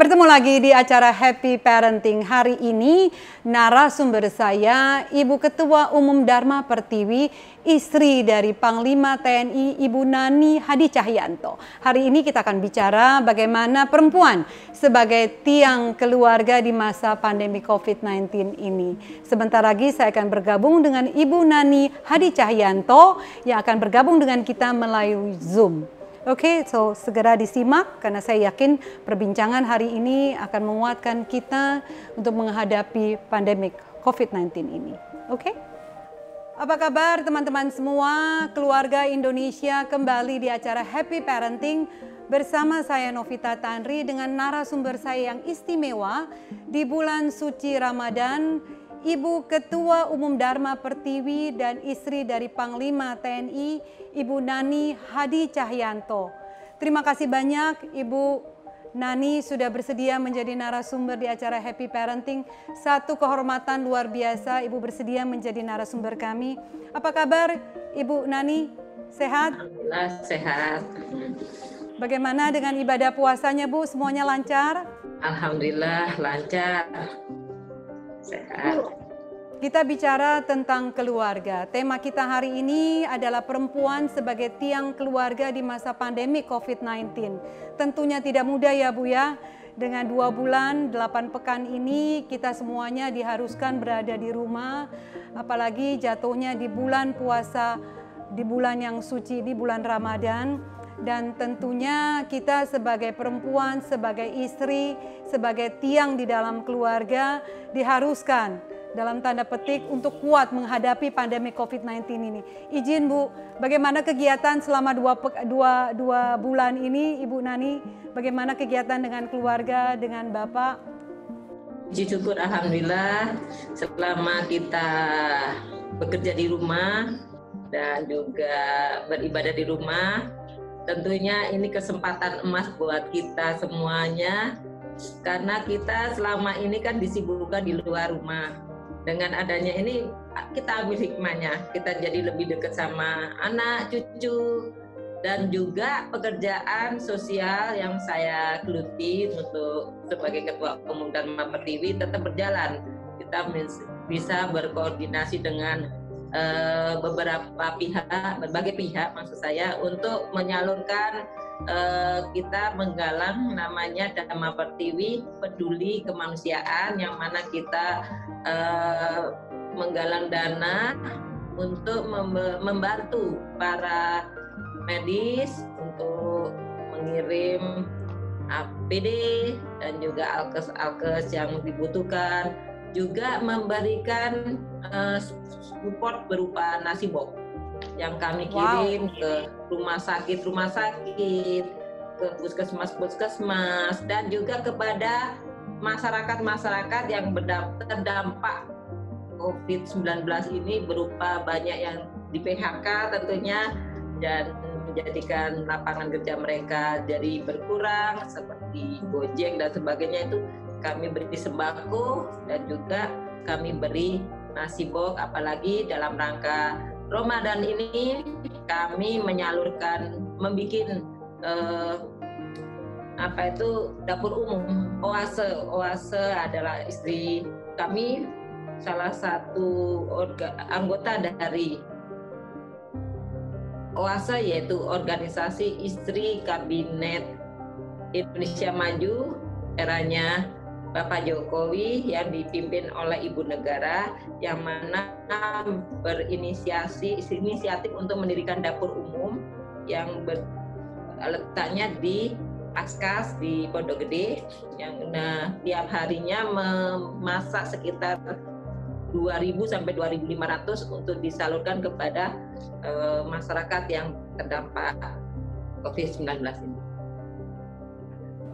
bertemu lagi di acara Happy Parenting. Hari ini narasumber saya Ibu Ketua Umum Dharma Pertiwi, istri dari Panglima TNI Ibu Nani Hadi Cahyanto. Hari ini kita akan bicara bagaimana perempuan sebagai tiang keluarga di masa pandemi COVID-19 ini. Sebentar lagi saya akan bergabung dengan Ibu Nani Hadi Cahyanto yang akan bergabung dengan kita melalui Zoom. Oke, okay, so segera disimak karena saya yakin perbincangan hari ini akan menguatkan kita untuk menghadapi pandemik COVID-19 ini. Oke? Okay? Apa kabar teman-teman semua? Keluarga Indonesia kembali di acara Happy Parenting bersama saya Novita Tanri dengan narasumber saya yang istimewa di bulan suci Ramadan Ibu Ketua Umum Dharma Pertiwi dan istri dari Panglima TNI, Ibu Nani Hadi Cahyanto. Terima kasih banyak Ibu Nani sudah bersedia menjadi narasumber di acara Happy Parenting. Satu kehormatan luar biasa Ibu bersedia menjadi narasumber kami. Apa kabar Ibu Nani? Sehat? Alhamdulillah sehat. Bagaimana dengan ibadah puasanya Bu? Semuanya lancar? Alhamdulillah lancar. Kita bicara tentang keluarga. Tema kita hari ini adalah perempuan sebagai tiang keluarga di masa pandemi COVID-19. Tentunya tidak mudah ya Bu ya. Dengan dua bulan, delapan pekan ini kita semuanya diharuskan berada di rumah. Apalagi jatuhnya di bulan puasa, di bulan yang suci, di bulan Ramadan dan tentunya kita sebagai perempuan, sebagai istri, sebagai tiang di dalam keluarga diharuskan dalam tanda petik untuk kuat menghadapi pandemi COVID-19 ini. Izin Bu, bagaimana kegiatan selama dua, dua, dua bulan ini Ibu Nani? Bagaimana kegiatan dengan keluarga, dengan Bapak? Puji syukur Alhamdulillah selama kita bekerja di rumah dan juga beribadah di rumah tentunya ini kesempatan emas buat kita semuanya karena kita selama ini kan disibukkan di luar rumah. Dengan adanya ini kita ambil hikmahnya. Kita jadi lebih dekat sama anak cucu dan juga pekerjaan sosial yang saya geluti untuk sebagai ketua umum dan Pertiwi tetap berjalan. Kita bisa berkoordinasi dengan uh, beberapa pihak berbagai pihak maksud saya untuk menyalurkan uh, kita menggalang namanya Dhamma Pertiwi peduli kemanusiaan yang mana kita uh, menggalang dana untuk membantu para medis untuk mengirim APD dan juga alkes-alkes yang dibutuhkan juga memberikan uh, support berupa nasi box yang kami kirim wow. ke rumah sakit rumah sakit ke puskesmas puskesmas dan juga kepada masyarakat masyarakat yang terdampak COVID-19 ini berupa banyak yang di PHK tentunya dan menjadikan lapangan kerja mereka jadi berkurang seperti Gojek dan sebagainya itu kami beri sembako dan juga kami beri nasi box apalagi dalam rangka Ramadan ini kami menyalurkan membuat eh, apa itu dapur umum. Oase. Oase adalah istri kami salah satu orga, anggota dari oase yaitu organisasi istri kabinet Indonesia Maju eranya Bapak Jokowi yang dipimpin oleh Ibu Negara yang mana berinisiasi inisiatif untuk mendirikan dapur umum yang letaknya di Askas di Pondok Gede yang nah, tiap harinya memasak sekitar 2000 sampai 2500 untuk disalurkan kepada uh, masyarakat yang terdampak COVID-19 ini.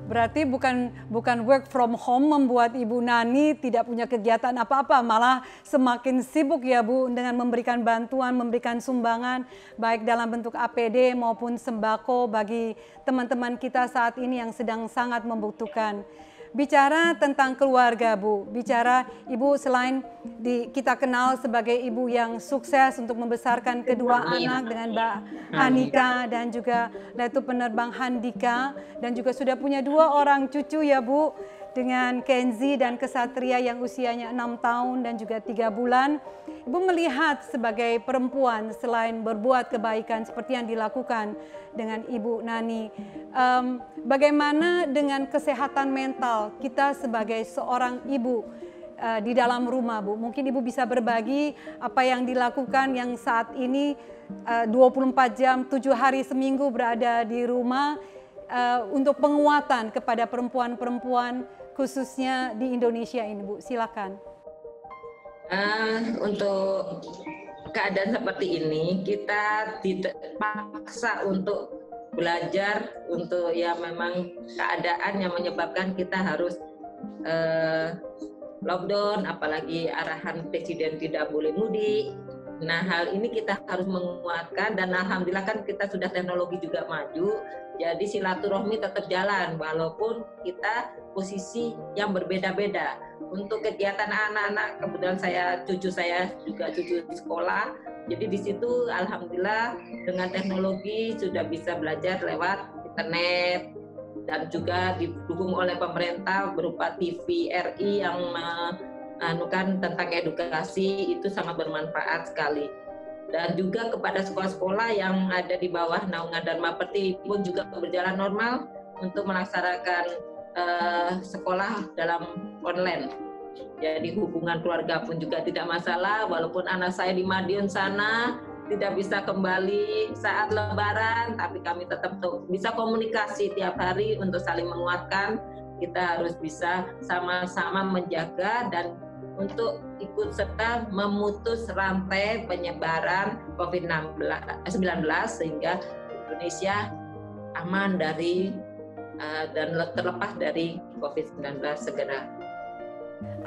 Berarti bukan bukan work from home membuat Ibu Nani tidak punya kegiatan apa-apa, malah semakin sibuk ya Bu dengan memberikan bantuan, memberikan sumbangan baik dalam bentuk APD maupun sembako bagi teman-teman kita saat ini yang sedang sangat membutuhkan. Bicara tentang keluarga Bu, bicara Ibu selain di, kita kenal sebagai ibu yang sukses untuk membesarkan kedua Amin. anak dengan Mbak Anika dan juga Letu Penerbang Handika dan juga sudah punya dua orang cucu ya Bu dengan Kenzi dan Kesatria yang usianya enam tahun dan juga tiga bulan. Ibu melihat sebagai perempuan selain berbuat kebaikan seperti yang dilakukan dengan Ibu Nani, um, bagaimana dengan kesehatan mental kita sebagai seorang ibu uh, di dalam rumah, Bu? Mungkin Ibu bisa berbagi apa yang dilakukan yang saat ini uh, 24 jam, 7 hari seminggu berada di rumah uh, untuk penguatan kepada perempuan-perempuan khususnya di Indonesia ini, Bu? Silakan. Uh, untuk keadaan seperti ini, kita tidak paksa untuk belajar untuk ya memang keadaan yang menyebabkan kita harus uh, lockdown, apalagi arahan presiden tidak boleh mudik. Nah, hal ini kita harus menguatkan dan alhamdulillah kan kita sudah teknologi juga maju, jadi silaturahmi tetap jalan walaupun kita posisi yang berbeda-beda. Untuk kegiatan anak-anak, kebetulan saya cucu saya juga cucu di sekolah, jadi di situ alhamdulillah dengan teknologi sudah bisa belajar lewat internet dan juga didukung oleh pemerintah berupa TV RI yang anukan tentang edukasi itu sangat bermanfaat sekali dan juga kepada sekolah-sekolah yang ada di bawah naungan Dharma Perti pun juga berjalan normal untuk melaksanakan uh, sekolah dalam online. Jadi hubungan keluarga pun juga tidak masalah, walaupun anak saya di Madiun sana tidak bisa kembali saat Lebaran, tapi kami tetap bisa komunikasi tiap hari untuk saling menguatkan. Kita harus bisa sama-sama menjaga dan untuk ikut serta memutus rantai penyebaran COVID-19 sehingga Indonesia aman dari uh, dan terlepas dari COVID-19 segera.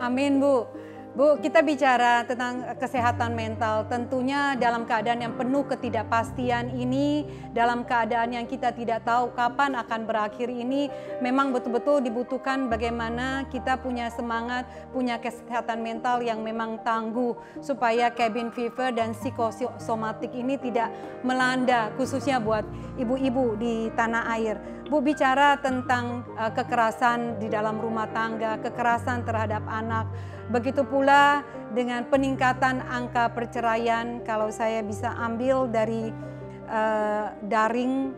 Amin Bu. Bu, kita bicara tentang kesehatan mental. Tentunya dalam keadaan yang penuh ketidakpastian ini, dalam keadaan yang kita tidak tahu kapan akan berakhir ini, memang betul-betul dibutuhkan bagaimana kita punya semangat, punya kesehatan mental yang memang tangguh supaya cabin fever dan psikosomatik ini tidak melanda khususnya buat ibu-ibu di tanah air. Bu bicara tentang uh, kekerasan di dalam rumah tangga, kekerasan terhadap anak Begitu pula dengan peningkatan angka perceraian, kalau saya bisa ambil dari uh, daring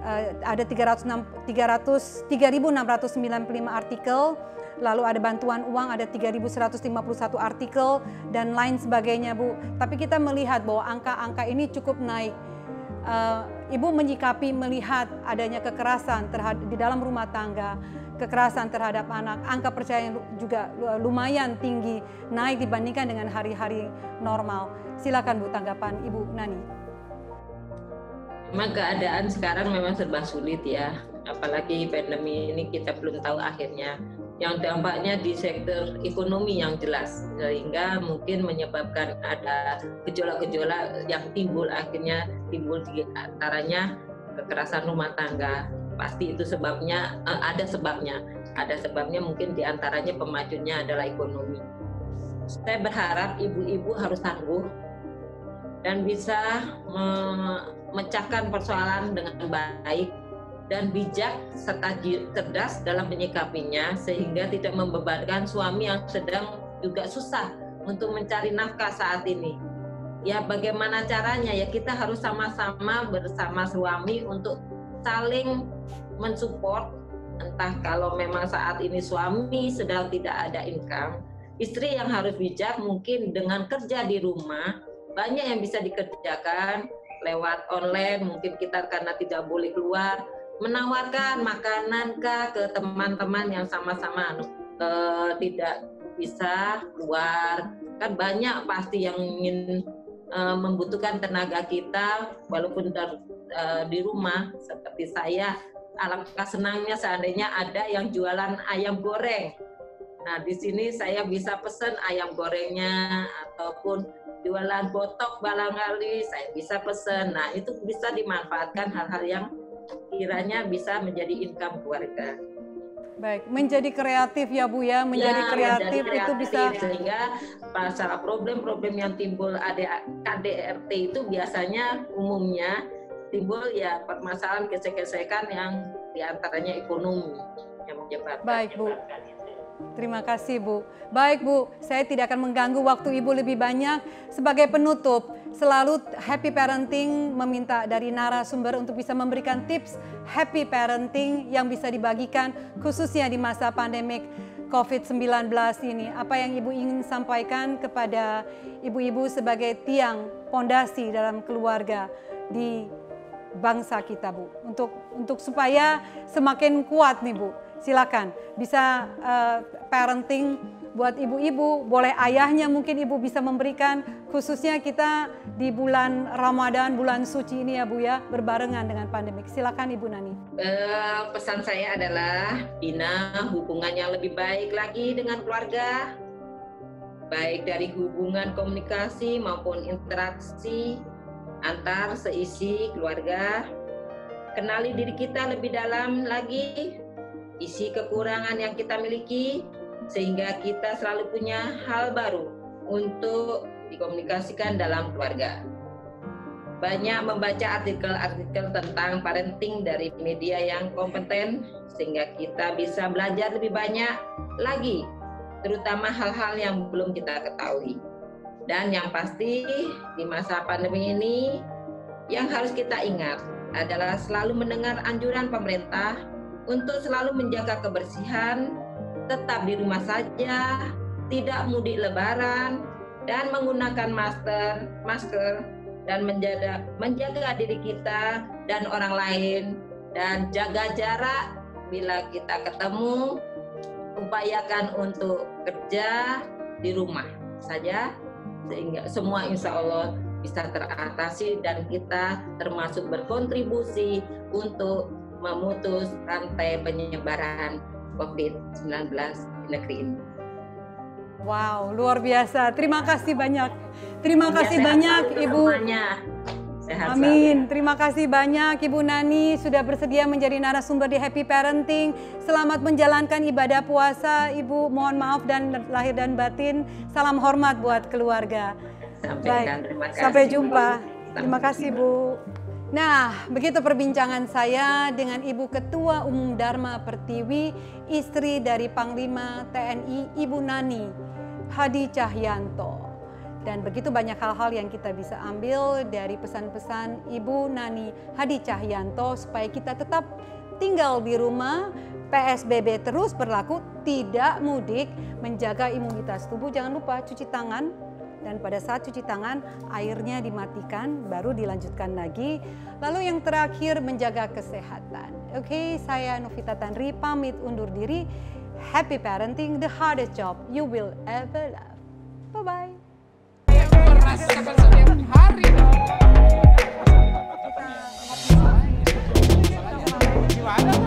uh, ada 300, 300 3.695 artikel, lalu ada bantuan uang ada 3.151 artikel dan lain sebagainya Bu. Tapi kita melihat bahwa angka-angka ini cukup naik. Uh, Ibu menyikapi melihat adanya kekerasan terhadap di dalam rumah tangga kekerasan terhadap anak, angka percaya juga lumayan tinggi, naik dibandingkan dengan hari-hari normal. Silakan Bu tanggapan Ibu Nani. Memang keadaan sekarang memang serba sulit ya, apalagi pandemi ini kita belum tahu akhirnya. Yang dampaknya di sektor ekonomi yang jelas, sehingga mungkin menyebabkan ada gejolak-gejolak yang timbul akhirnya timbul di antaranya kekerasan rumah tangga, pasti itu sebabnya uh, ada sebabnya. Ada sebabnya mungkin di antaranya pemajunya adalah ekonomi. Saya berharap ibu-ibu harus tangguh dan bisa memecahkan persoalan dengan baik dan bijak serta cerdas dalam menyikapinya sehingga tidak membebankan suami yang sedang juga susah untuk mencari nafkah saat ini. Ya bagaimana caranya? Ya kita harus sama-sama bersama suami untuk saling mensupport. Entah kalau memang saat ini suami sedang tidak ada income istri yang harus bijak mungkin dengan kerja di rumah. Banyak yang bisa dikerjakan lewat online mungkin kita karena tidak boleh keluar menawarkan makanan kah ke teman-teman yang sama-sama uh, tidak bisa keluar kan banyak pasti yang ingin uh, membutuhkan tenaga kita walaupun uh, di rumah seperti saya alangkah senangnya seandainya ada yang jualan ayam goreng. Nah, di sini saya bisa pesan ayam gorengnya ataupun jualan botok balangkali saya bisa pesan. Nah, itu bisa dimanfaatkan hal-hal yang kiranya bisa menjadi income keluarga. Baik, menjadi kreatif ya Bu ya, menjadi ya, kreatif, menjadi kreatif itu bisa sehingga masalah problem-problem yang timbul ada KDRT itu biasanya umumnya timbul ya permasalahan gesek-gesekan yang di antaranya ekonomi yang menyebabkan. Baik Bu. Terima kasih Bu. Baik Bu, saya tidak akan mengganggu waktu Ibu lebih banyak. Sebagai penutup, selalu Happy Parenting meminta dari narasumber untuk bisa memberikan tips Happy Parenting yang bisa dibagikan khususnya di masa pandemik COVID-19 ini. Apa yang Ibu ingin sampaikan kepada ibu-ibu sebagai tiang pondasi dalam keluarga di bangsa kita Bu. Untuk untuk supaya semakin kuat nih Bu silakan bisa uh, parenting buat ibu-ibu, boleh ayahnya mungkin ibu bisa memberikan khususnya kita di bulan Ramadan, bulan suci ini ya Bu ya, berbarengan dengan pandemik. Silakan Ibu Nani. Uh, pesan saya adalah bina hubungan yang lebih baik lagi dengan keluarga, baik dari hubungan komunikasi maupun interaksi antar seisi keluarga. Kenali diri kita lebih dalam lagi isi kekurangan yang kita miliki, sehingga kita selalu punya hal baru untuk dikomunikasikan dalam keluarga. Banyak membaca artikel-artikel tentang parenting dari media yang kompeten, sehingga kita bisa belajar lebih banyak lagi, terutama hal-hal yang belum kita ketahui. Dan yang pasti di masa pandemi ini, yang harus kita ingat adalah selalu mendengar anjuran pemerintah untuk selalu menjaga kebersihan, tetap di rumah saja, tidak mudik lebaran, dan menggunakan masker, masker dan menjaga menjaga diri kita dan orang lain. Dan jaga jarak bila kita ketemu upayakan untuk kerja di rumah saja sehingga semua insya Allah bisa teratasi dan kita termasuk berkontribusi untuk memutus rantai penyebaran COVID-19 di negeri ini. Wow, luar biasa. Terima kasih banyak. Terima ya, kasih banyak Ibu. Sehat Amin. Selalu. Terima kasih banyak Ibu Nani sudah bersedia menjadi narasumber di Happy Parenting. Selamat menjalankan ibadah puasa Ibu. Mohon maaf dan lahir dan batin. Salam hormat buat keluarga. Sampai Baik. terima kasih. Sampai jumpa. Terima kasih Bu. Nah, begitu perbincangan saya dengan Ibu Ketua Umum Dharma Pertiwi, istri dari Panglima TNI Ibu Nani, Hadi Cahyanto. Dan begitu banyak hal-hal yang kita bisa ambil dari pesan-pesan Ibu Nani Hadi Cahyanto supaya kita tetap tinggal di rumah, PSBB terus berlaku, tidak mudik, menjaga imunitas tubuh. Jangan lupa cuci tangan, dan pada saat cuci tangan airnya dimatikan baru dilanjutkan lagi. Lalu yang terakhir menjaga kesehatan. Oke, okay, saya Novita Tanri pamit undur diri. Happy parenting, the hardest job you will ever love. Bye-bye. Gimana?